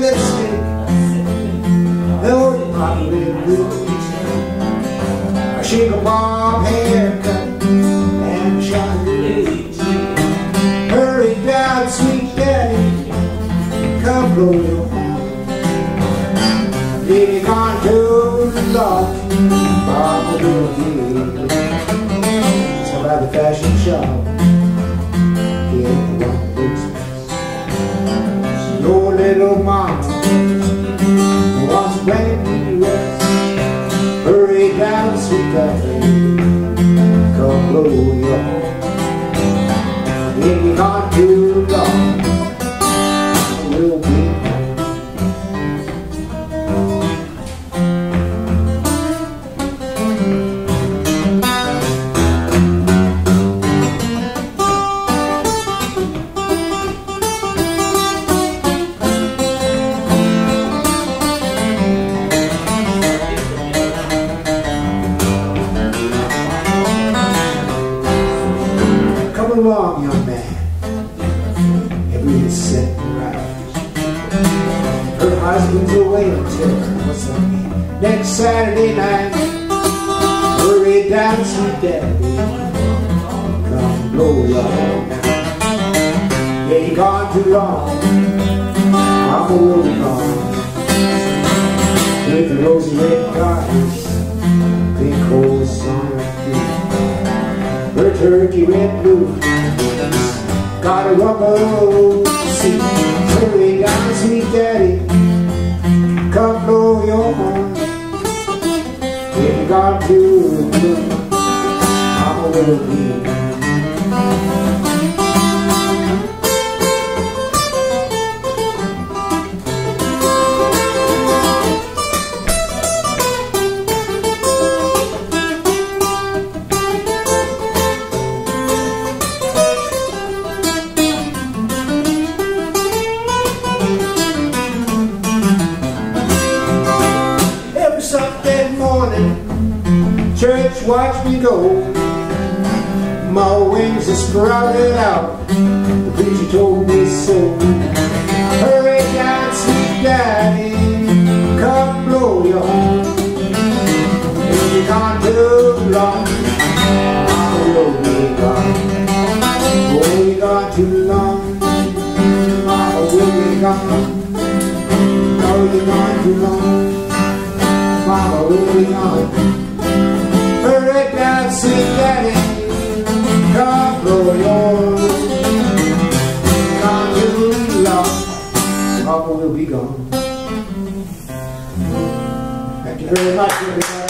lipstick. No, not red boots. A shake bob haircut and a shot Hurry down, sweet daddy, come blow your horn. Lady gone to the loft, Mama will give. So by the fashion shop, get the little mama wants brand new dress. Hurry down, sweet daddy, come blow your horn. Along, young man. Everything's set right. Her husband's away until what's mean? Next Saturday night. Hurry down, sweet daddy. Come blow your horn. Yeah, you gone too long. Mama will be gone. With the rosy red carpets, pink horse on her feet. Her turkey red boots Got a rubber seat Hurry down, sweet daddy. Come blow your horn If you got to Mama will be morning, church watch me go. My wings are sprouted out. The preacher told me so. Hurry down, sweet daddy, come blow your horn. If you can't too long, I will be gone. Oh, you gone too long, I will be gone. Oh, you gone too long. Long, Mama will be gone. Thank you very much, everybody.